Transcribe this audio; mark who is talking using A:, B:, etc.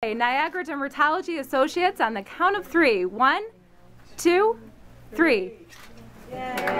A: Niagara Dermatology Associates on the count of three. One, two, three. Yay.